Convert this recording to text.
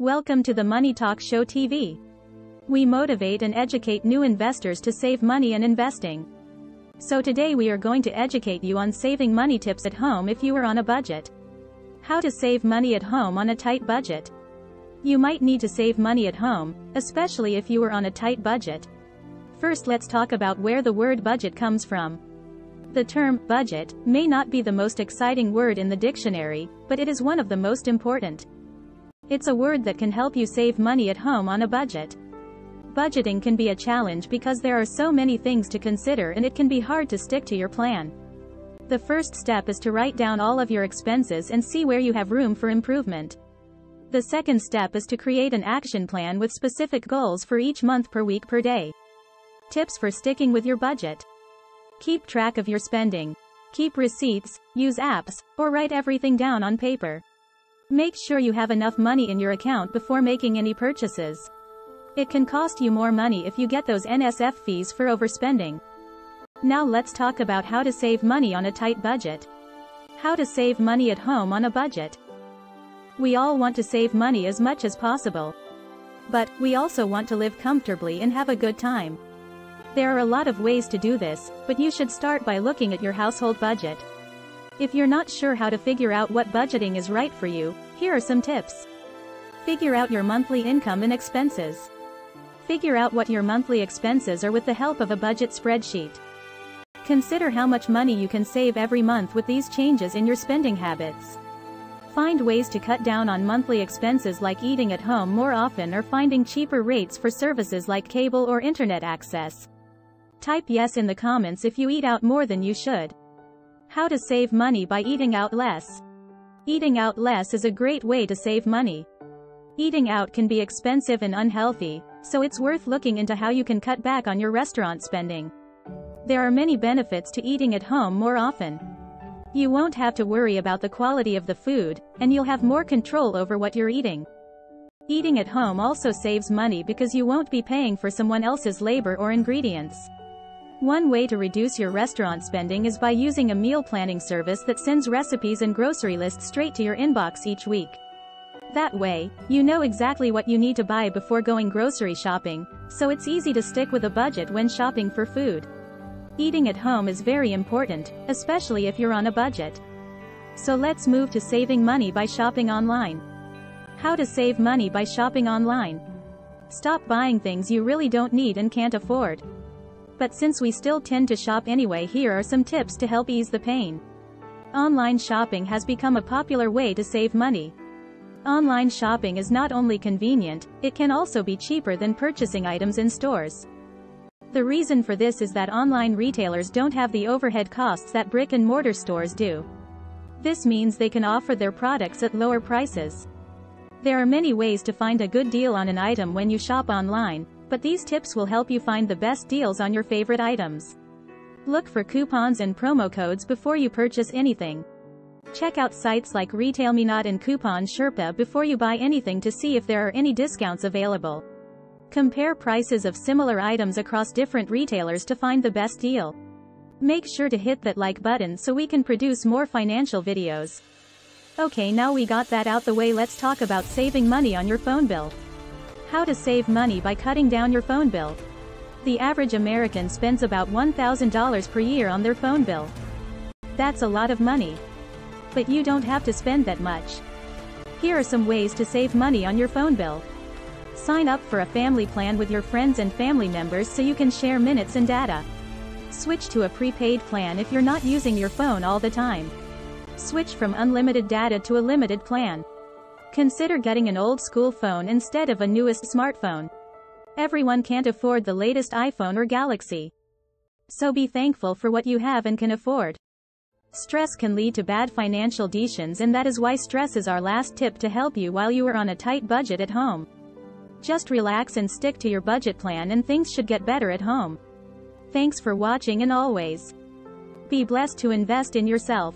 Welcome to the Money Talk Show TV. We motivate and educate new investors to save money and investing. So today we are going to educate you on saving money tips at home if you are on a budget. How to save money at home on a tight budget. You might need to save money at home, especially if you are on a tight budget. First let's talk about where the word budget comes from. The term budget may not be the most exciting word in the dictionary, but it is one of the most important. It's a word that can help you save money at home on a budget. Budgeting can be a challenge because there are so many things to consider and it can be hard to stick to your plan. The first step is to write down all of your expenses and see where you have room for improvement. The second step is to create an action plan with specific goals for each month per week per day. Tips for sticking with your budget. Keep track of your spending. Keep receipts, use apps, or write everything down on paper. Make sure you have enough money in your account before making any purchases. It can cost you more money if you get those NSF fees for overspending. Now let's talk about how to save money on a tight budget. How to save money at home on a budget. We all want to save money as much as possible. But, we also want to live comfortably and have a good time. There are a lot of ways to do this, but you should start by looking at your household budget. If you're not sure how to figure out what budgeting is right for you, here are some tips. Figure out your monthly income and expenses. Figure out what your monthly expenses are with the help of a budget spreadsheet. Consider how much money you can save every month with these changes in your spending habits. Find ways to cut down on monthly expenses like eating at home more often or finding cheaper rates for services like cable or internet access. Type yes in the comments if you eat out more than you should. How to save money by eating out less. Eating out less is a great way to save money. Eating out can be expensive and unhealthy, so it's worth looking into how you can cut back on your restaurant spending. There are many benefits to eating at home more often. You won't have to worry about the quality of the food, and you'll have more control over what you're eating. Eating at home also saves money because you won't be paying for someone else's labor or ingredients. One way to reduce your restaurant spending is by using a meal planning service that sends recipes and grocery lists straight to your inbox each week. That way, you know exactly what you need to buy before going grocery shopping, so it's easy to stick with a budget when shopping for food. Eating at home is very important, especially if you're on a budget. So let's move to saving money by shopping online. How to save money by shopping online. Stop buying things you really don't need and can't afford. But since we still tend to shop anyway here are some tips to help ease the pain. Online shopping has become a popular way to save money. Online shopping is not only convenient, it can also be cheaper than purchasing items in stores. The reason for this is that online retailers don't have the overhead costs that brick and mortar stores do. This means they can offer their products at lower prices. There are many ways to find a good deal on an item when you shop online, but these tips will help you find the best deals on your favorite items. Look for coupons and promo codes before you purchase anything. Check out sites like RetailMeNot and Coupon Sherpa before you buy anything to see if there are any discounts available. Compare prices of similar items across different retailers to find the best deal. Make sure to hit that like button so we can produce more financial videos. Okay now we got that out the way let's talk about saving money on your phone bill. How to save money by cutting down your phone bill. The average American spends about $1,000 per year on their phone bill. That's a lot of money. But you don't have to spend that much. Here are some ways to save money on your phone bill. Sign up for a family plan with your friends and family members so you can share minutes and data. Switch to a prepaid plan if you're not using your phone all the time. Switch from unlimited data to a limited plan. Consider getting an old school phone instead of a newest smartphone. Everyone can't afford the latest iPhone or Galaxy. So be thankful for what you have and can afford. Stress can lead to bad financial decisions and that is why stress is our last tip to help you while you are on a tight budget at home. Just relax and stick to your budget plan and things should get better at home. Thanks for watching and always be blessed to invest in yourself.